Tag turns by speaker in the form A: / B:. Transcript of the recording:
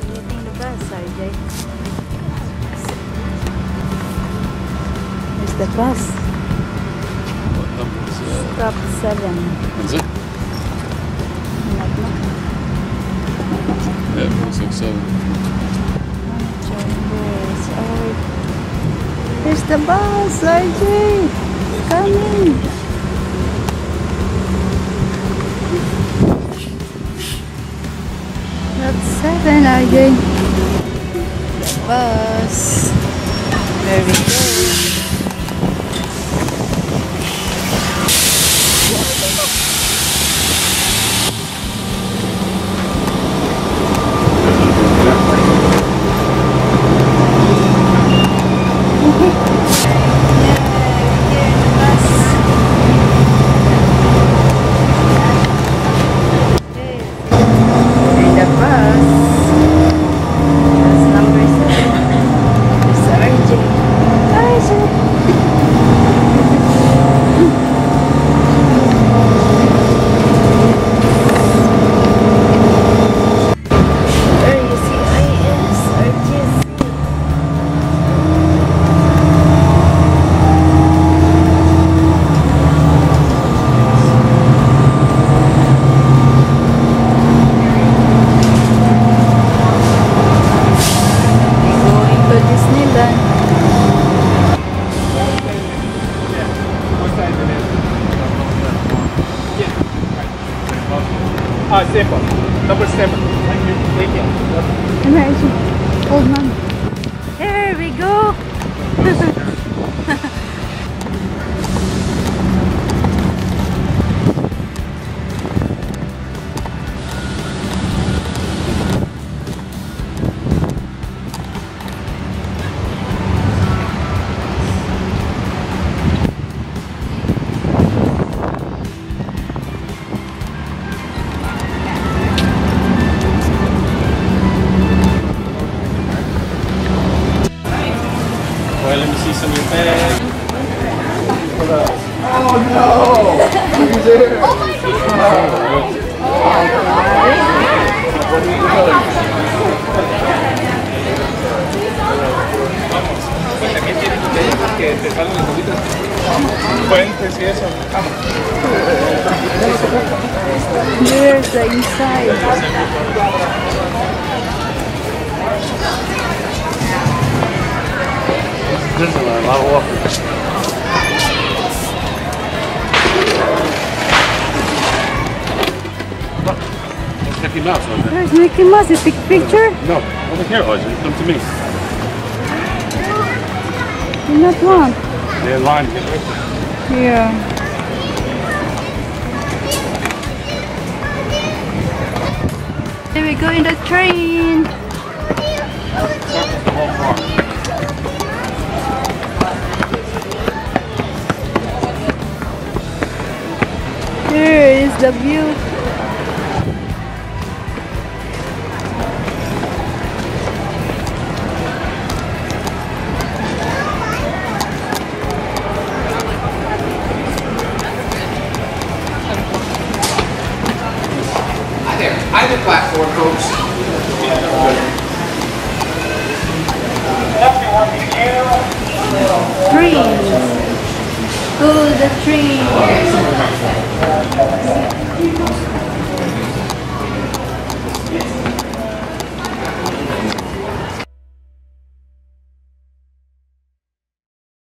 A: Getting the bus.
B: What number is?
A: Stop 7.
B: Is it? Yeah, 467.
A: Yes. Oh, wait. Here's the bus, RJ. Coming. 7, RJ. Bus. There we
C: Ah, simple. Number seven. Thank you. Thank you.
A: Here, Old man. There we go.
C: No! Oh que te salgan las cositas. Puentes y eso.
A: Here's the inside.
B: Mickey Mouse there.
A: There's Mickey Mouse. You take picture?
B: No, over here, Audrey. Come to me.
A: You not want?
B: They're in line.
A: Yeah. There we go in the train.
B: Circles the whole park.
A: Here is the view.
D: Either platform, folks.
A: Train. Oh, the train.